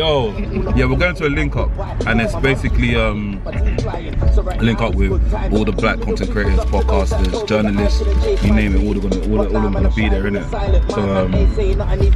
Yo, yeah, we're going to a link up, and it's basically um, link up with all the black content creators, podcasters, journalists, you name it. All gonna, all, all of them gonna be there, innit? So um,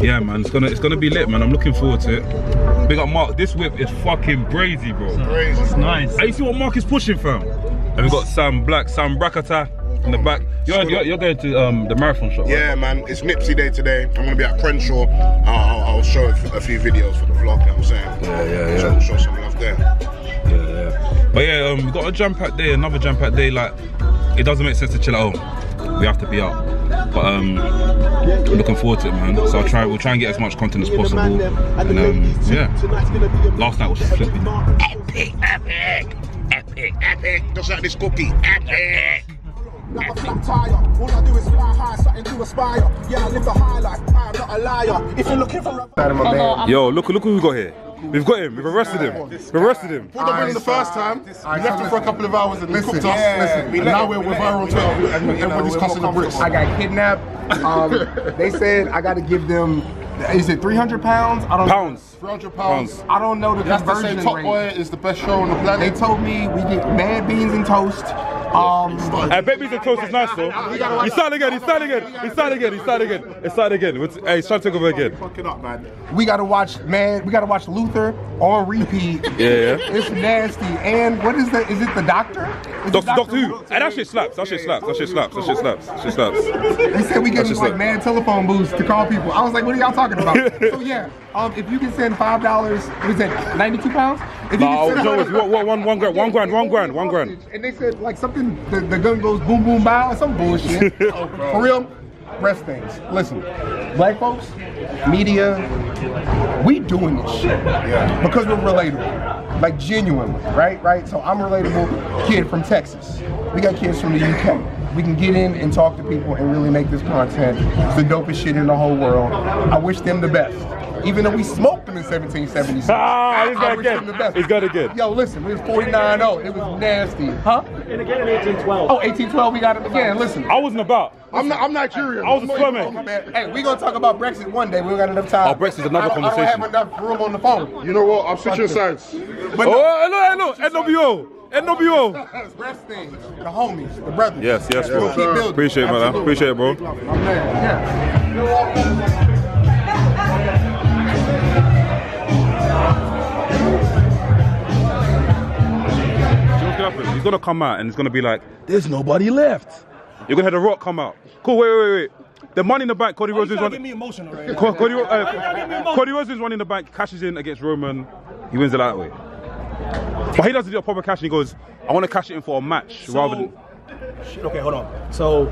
yeah, man, it's gonna, it's gonna be lit, man. I'm looking forward to it. Big up Mark. This whip is fucking brazy, bro. Crazy. It's nice. Hey, you see what Mark is pushing, fam? And we got Sam Black, Sam Brakata in the back. You're, you're, you're going to um, the marathon shop, right? Yeah, man, it's Nipsey Day today. I'm gonna be at Crenshaw. I'll, I'll, show a few videos for the vlog. You know what I'm saying? Yeah, yeah, yeah. we'll show some love there. Yeah, yeah. But yeah, um, we got a jam pack day, another jam pack day. Like, it doesn't make sense to chill at home. We have to be out. But um, I'm looking forward to it, man. So I'll try. We'll try and get as much content as possible. And um, yeah, last night was flipping. Epic, epic, epic, epic. Just like this cookie. Epic. Like a flat tire. All I do is fly high, something to aspire. Yeah, I live the high life. I'm not a liar. If you're looking for a Yo, look, look who we got here. We've got him. We've arrested him. We've arrested him. Pulled up in the first time. We left him for a couple of hours and Listen, cooked us. yeah, and we now we're, we we're let- viral on we Twitter let- and you know, everybody's we're cussing the more bricks. I got kidnapped. Um, they said I got to give them. Is it 300 pounds? I don't Pounds. 300 pounds. I don't know the That's to say conversion Top rate. Boy is the best show on the planet. They told me we get mad beans and toast. Um, Hey, babies and toast is nice though. He's starting again. He's starting again. He's starting again. He's starting again. He's starting again. What's- Hey, he's trying to take over again. Fuck it up, man. we got to watch man. We got to watch Luther on repeat. Yeah, yeah. It's nasty. And what is the? Is it the doctor? Is it Doctor, Doctor Who. Hey, that shit slaps. That shit slaps. That shit slaps. That shit slaps. That shit slaps. They said we That's getting like it. mad telephone booths to call people. I was like, what are y'all talking about? so yeah, um, if you can send five dollars, what is that? Ninety-two pounds. If Nah, you can Joe, it's one- one- one- one grand, one grand, one grand, one grand. And they said like something. The, the gun goes boom boom bow or some bullshit. For real, rest things. Listen, black folks, media, we doing this shit because we're relatable, like genuinely, right? Right. So I'm a relatable kid from Texas. We got kids from the UK. We can get in and talk to people and really make this content. It's the dopest shit in the whole world. I wish them the best. Even though we smoked them in 1776. Ah, he's I- got I wish again. the best. He's got again. Yo, listen, we was 49-0. It was nasty. Huh? And again in 1812. Oh, 1812, we got it again. Listen. I wasn't about. I'm, not, I'm Nigerian. I was a swimming. Hey, we gonna talk about Brexit one day. We don't got enough time. Oh, Brexit's another I don't- I don't have enough room on the phone. You know what? I'm switching sides. But Oh, hello, hello. NWO. NWO. no, rest things. The homies, the brothers. Yes, yes, bro. Keep. Appreciate it, man. Appreciate it, bro. Know what's gonna happen? He's gonna come out and it's gonna be like, there's nobody left. You're gonna have the rock come out. Cool, wait, wait, wait. The money in the bank, Cody Rhodes is Get running. me emotional right now. Co- Cody, Ro- uh, Get me. Cody Rhodes is running the bank, cashes in against Roman. He wins it that way. But he doesn't do a proper cash and he goes, I want to cash it in for a match rather than. Shit, okay, hold on. So,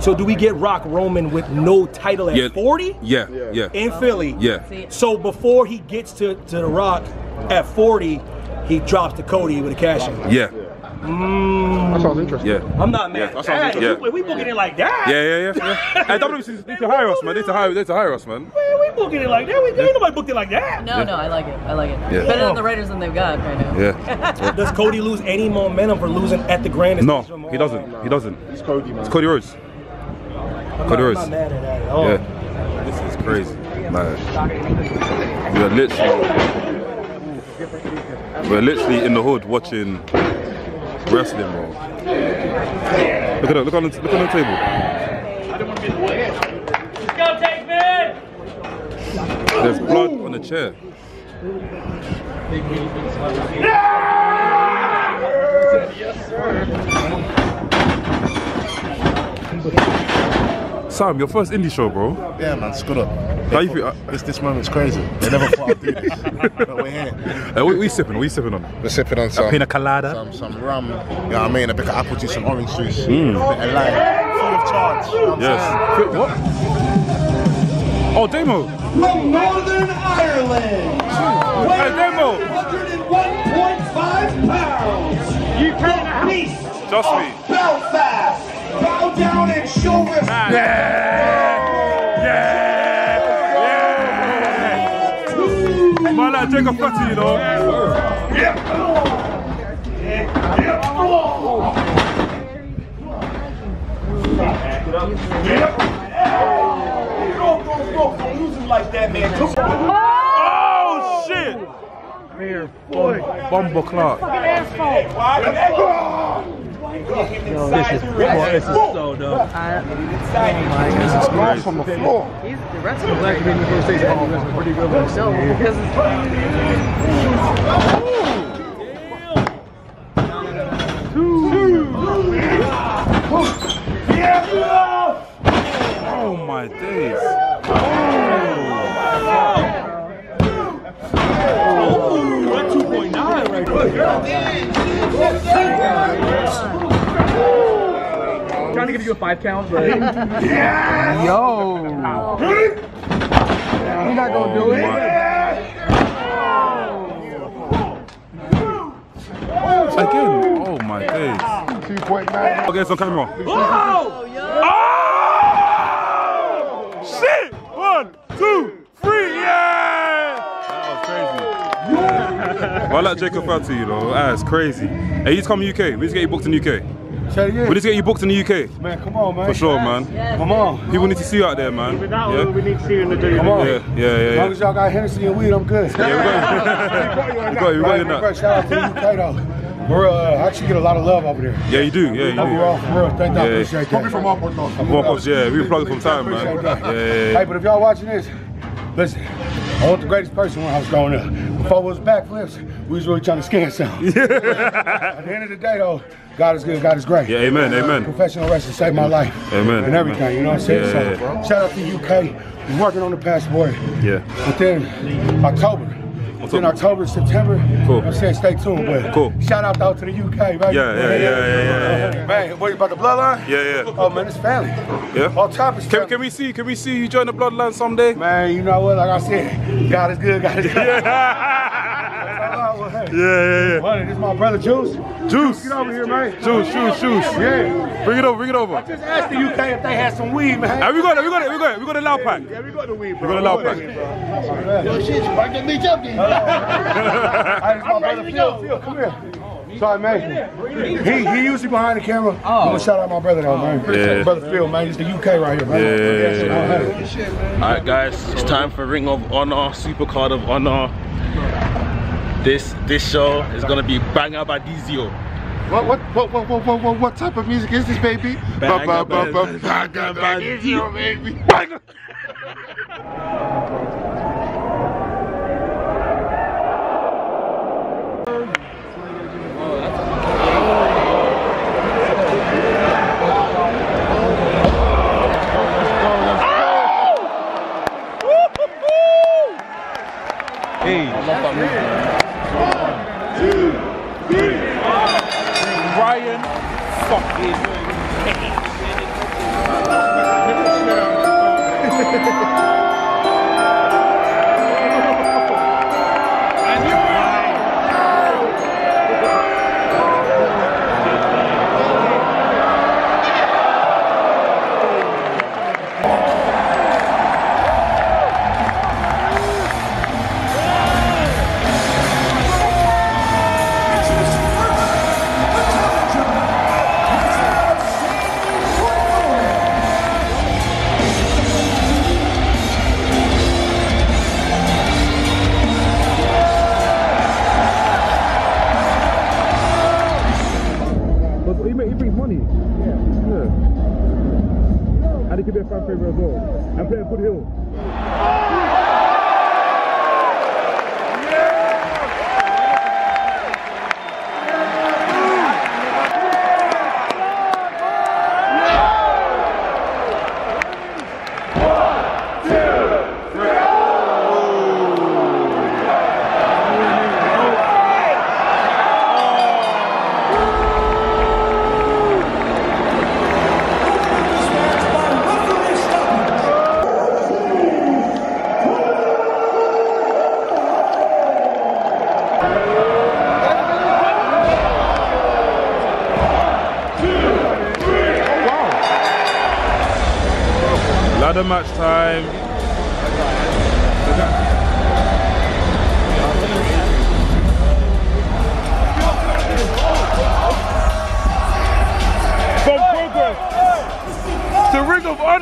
so do we get Rock Roman with no title at Yeah. 40 Yeah, yeah. in Philly? Yeah. So before he gets to, to the Rock at 40, he drops to Cody with a cash in. Yeah, Mm. That sounds interesting. yeah. I'm not Yeah, mad. that sounds at interesting. If we, we booking it like that. Yeah, yeah, yeah. yeah. hey, WWE need to hire us, man. They need to hire, they need to hire us, man. Man, we booking it like that. We, ain't nobody booked it like that. No, no, I like it. I like it. Yeah. Better than the Raiders than they've got right now. Yeah. Does Cody lose any momentum for losing at the grandest? No, stage of them he doesn't. He doesn't. It's Cody, man. It's Cody Rhodes. I'm Cody not, Rhodes. I'm not mad at that at all. Yeah. This is crazy. Man. We're literally We're literally in the hood watching wrestling, bro. Look at that, look on the look on the table. There's blood on the chair. Sam, your first indie show, bro. Yeah, man, it's good up. How you feel? Uh, This, this moment's crazy. They never thought I'd do this. but we're here. uh, what, what you sipping? What you sipping on? We're sipping on some, Pina colada. some, some rum, you know what I mean? A bit of apple juice, some orange juice, a bit of lime, full of charge. You know what I'm saying? Yes. What? Oh, Demo. From Northern Ireland. Hey, Demo. 101.5 pounds. You can beast Just of me. Belfast. Bow down and show respect. Man, like Jacob Fatu, you know. Don't, don't, don't, don't lose him like that, man. Come on. Oh shit! Bear Bomber Clark. Yo, this is this is so dope. It's gone from the floor. He's the rest of the black people pretty good with himself because Oh my days. Oh. Oh, that 2.9 right there. Trying to give you a five count, but Yo. You're not gonna do it. Again. Oh my days. 2.9. Okay, it's on camera. Oh! Oh! Shit! One, two, three, yeah! That was crazy. Well, I like Jacob Fatu, you know. That's crazy. Hey, he's coming UK. We need to get you booked in UK. We again. need to get you booked in the UK. Man, come on, man. For sure, man. Come on. People need to see you out there, man. Yeah, we need to see you in the day. Come on. yeah, yeah, As yeah. long as y'all got Hennessy and weed, I'm good. Yeah, we got you. We got you, We got you. Right, shout out to UK, though. We're uh, actually get a lot of love over there. Yeah, you do. Yeah, you Overall, do. for real, thank you. I Yeah. appreciate that. Coming from Upward though. More pops, yeah. We plug it from time, man. Appreciate that. Yeah, yeah, Hey, but if y'all watching this, listen. I was the greatest person when I was growing up. Before was backflips, we was really trying to scan something. At the end of the day, though, God is good, God is great. Yeah, amen, amen. Professional wrestling saved my life. Amen, And everything, amen. you know what I'm saying? Yeah, so, yeah. shout out to UK. We're working on the passport. Yeah. But then, October. Within October, September. Cool. I'm saying stay tuned, but Cool. shout out though to the UK, baby. Yeah, yeah, yeah, yeah, yeah, yeah. Man, what about the bloodline? Yeah, yeah. Oh man, it's family. Yeah. All top is Can, can we see? Can we see you join the Bloodline someday? Man, you know what? Like I said, God is good, God is good. Yeah, yeah. yeah, yeah. This is my brother Juice. Juice. Get over here, man. Juice, juice, juice. Yeah. Bring it over, bring it over. I just ask the UK if they had some weed, man. Hey, we got it, we got it, we got it. We got a loud pack. Yeah, we got the weed, bro. We bro. got a loud pack. Yo, shit, you might get me jumping. Hey, this my brother Phil. Phil, come here. Sorry, man. He he usually behind the camera. Oh. I'm gonna shout out my brother though, man. Yeah. Brother Phil, man. He's the UK right here, man. Yeah, yeah, yeah. Alright guys, it's time for Ring of Honor, Super Card of Honor. This this show is gonna be Banger by Dizio. What, what, what, what, what, what, what, what type of music is this, baby? Banger, Ba- ba- ba- baby. banger,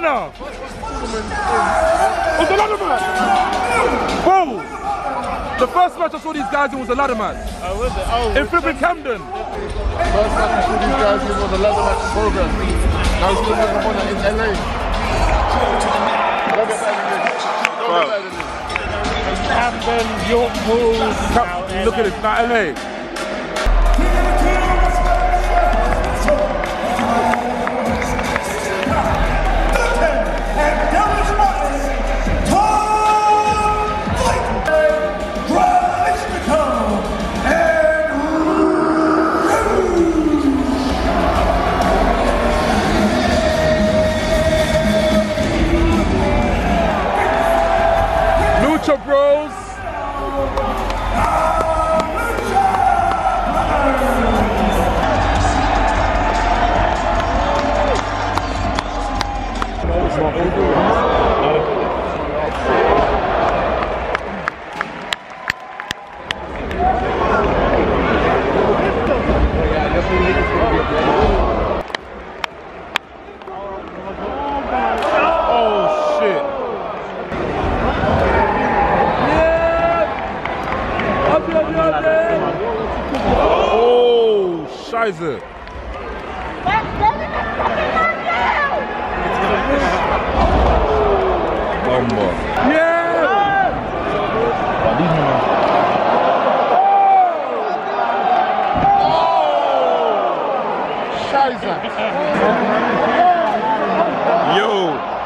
Ring of Honor. Oh, the ladder match. Whoa. The first match I saw these guys in was a ladder match. Oh, was it? Oh, In flipping Camden. First time I saw these guys, it was a leather match program. Now it's still another one in LA. Don't get better than this. Don't get better than this. Camden, York Bulls. Look at this, not LA. Oh, Scheiße. Bomber. Yeah! Scheiße. Yo.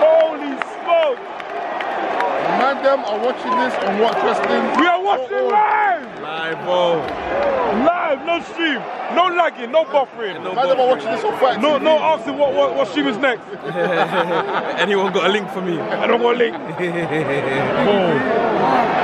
Holy smoke! Man, them are watching this on Watch Wrestling. We are watching live! Live, bro. Live, no stream, no lagging, no buffering. Man, them are watching this on Fight No, TV. no asking what, what, what stream is next. Anyone got a link for me? I don't want a link. Boom.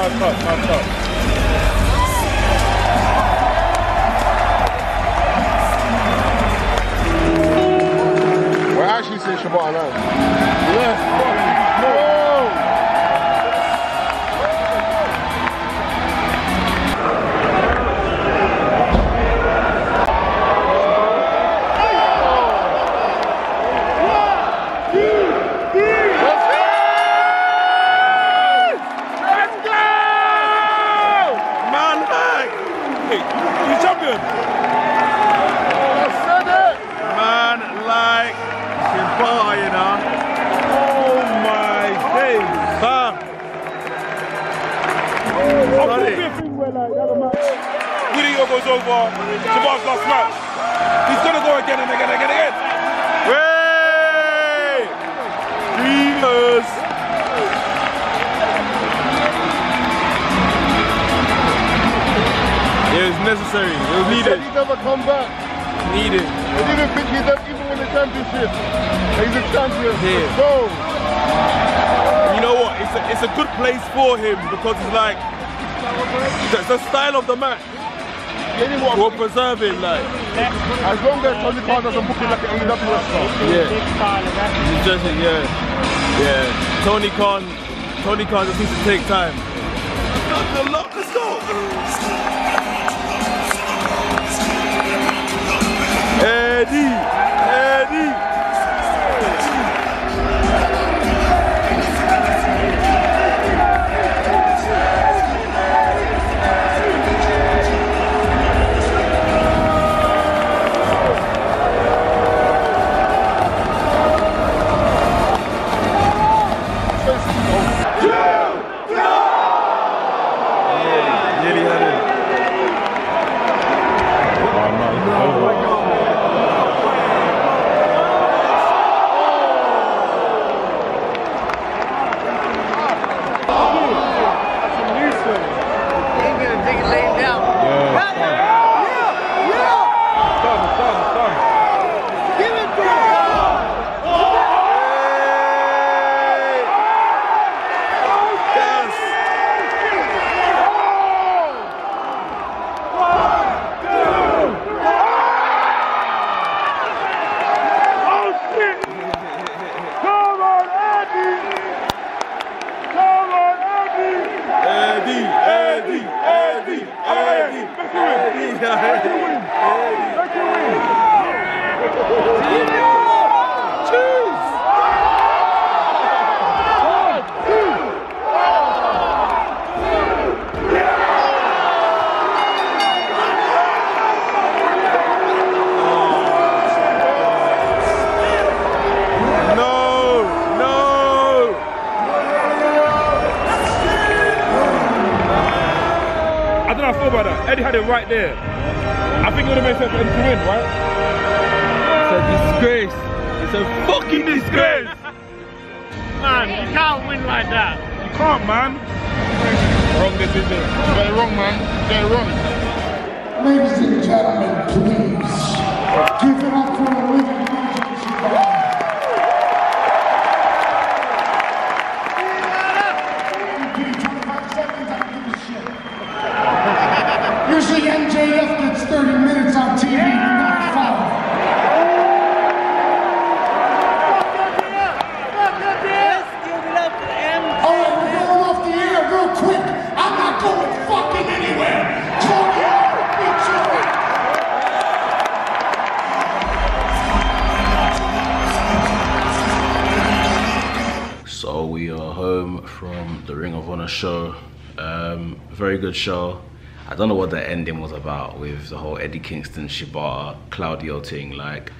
Nice touch, nice touch. We're actually saying Shibata. Yes, over. Shabazz last match. He's gonna go again and again and again and again. Hey! Dreamers! It was necessary. It was He said needed. he'd never come back. Needed. He didn't think he'd even win the championship. He's a champion. Yeah. So, You know what? It's a, it's a good place for him because it's like the, the style of the match anyone, will preserve it, Like, as long as Tony Khan doesn't book it like an AEW wrestler. yeah, It's just yeah, yeah. Tony Khan, Tony Khan just needs to take time. Let's go. Eddie, Eddie. Don't know how I feel about that. Eddie had it right there. I think it would have made sense for Eddie to win, right? It's a disgrace. It's a fucking disgrace. Man, you can't win like that. You can't, man. Wrong decision. You got it wrong, man. You got it wrong. Ladies and gentlemen, please give it up for the from the Ring of Honor show. Um, very good show. I don't know what the ending was about with the whole Eddie Kingston, Shibata, Claudio thing. Like,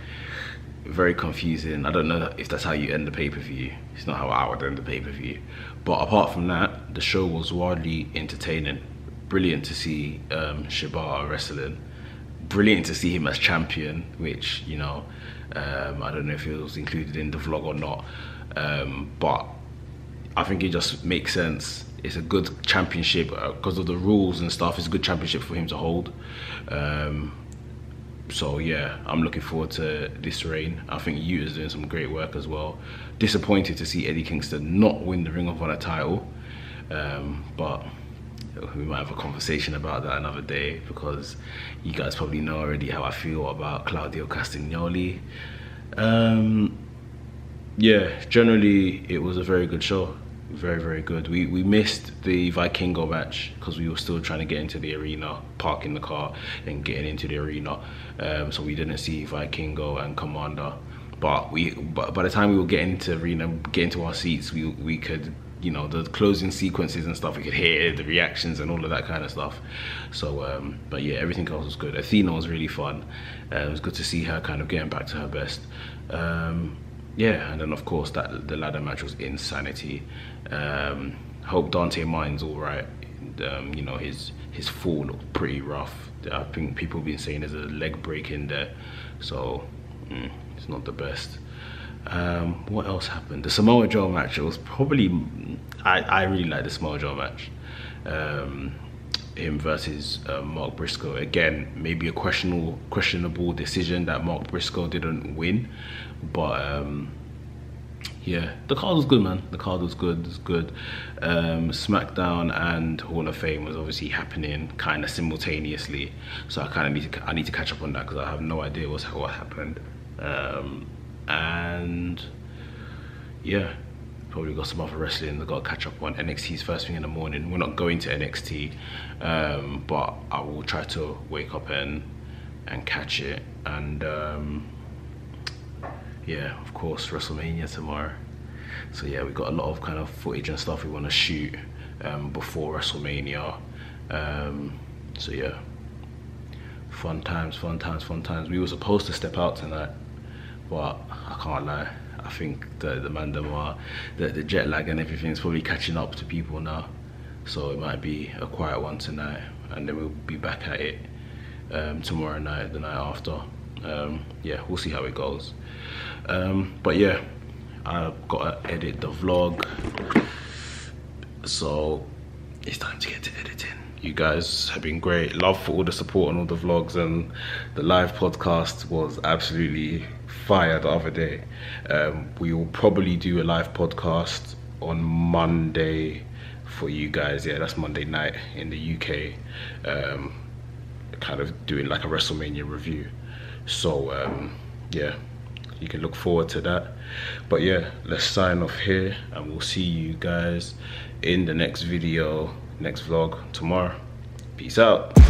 very confusing. I don't know if that's how you end the pay per view. It's not how I would end the pay per view. But apart from that, the show was wildly entertaining. Brilliant to see um, Shibata wrestling. Brilliant to see him as champion, which you know, um, I don't know if it was included in the vlog or not. Um, but I think it just makes sense. It's a good championship because of the rules and stuff. It's a good championship for him to hold. Um, so yeah, I'm looking forward to this reign. I think Yuta's doing some great work as well. Disappointed to see Eddie Kingston not win the Ring of Honor title, um, but we might have a conversation about that another day because you guys probably know already how I feel about Claudio Castagnoli. Um, yeah, generally it was a very good show. Very, very good. We we missed the Vikingo match because we were still trying to get into the arena, parking the car and getting into the arena. Um, so we didn't see Vikingo and Komander. But we but by the time we were getting to arena, getting to our seats, we we could you know the closing sequences and stuff. We could hear the reactions and all of that kind of stuff. So, um, but yeah, everything else was good. Athena was really fun. Uh, it was good to see her kind of getting back to her best. Um, yeah, and then of course that the ladder match was insanity. Um, hope Dante Mine's all right. Um, you know his his fall looked pretty rough. I think people have been saying there's a leg break in there, so mm, it's not the best. Um, what else happened? The Samoa Joe match. It was probably I, I really like the Samoa Joe match. Um, him versus uh, Mark Briscoe. Again, maybe a questionable questionable decision that Mark Briscoe didn't win, but um, yeah, the card was good, man. The card was good. Was good. Um, SmackDown and Hall of Fame was obviously happening kind of simultaneously, so I kind of need to I need to catch up on that because I have no idea what's what happened. Um, and yeah, probably got some other wrestling. I got to catch up on NXT's first thing in the morning. We're not going to NXT, um, but I will try to wake up and and catch it. And um, yeah, of course, WrestleMania tomorrow. So yeah, we got a lot of kind of footage and stuff we want to shoot um, before WrestleMania. Um, so yeah, fun times, fun times, fun times. We were supposed to step out tonight, but I can't lie. I think the the man the, the jet lag and everything's probably catching up to people now. So it might be a quiet one tonight, and then we'll be back at it um, tomorrow night, the night after. Um, yeah, we'll see how it goes. Um, but yeah, I've got to edit the vlog, so it's time to get to editing. You guys have been great. Love for all the support on all the vlogs and the live podcast was absolutely fire the other day. Um, we will probably do a live podcast on Monday for you guys. Yeah, that's Monday night in the UK. Um, kind of doing like a WrestleMania review. So um, yeah, you can look forward to that. But yeah, let's sign off here and we'll see you guys in the next video, next vlog tomorrow. Peace out.